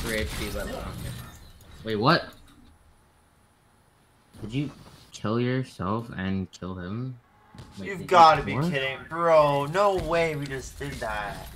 3 HP left. Wait, what? Did you kill yourself and kill him? Wait, You've got to you be kidding, bro. No way we just did that.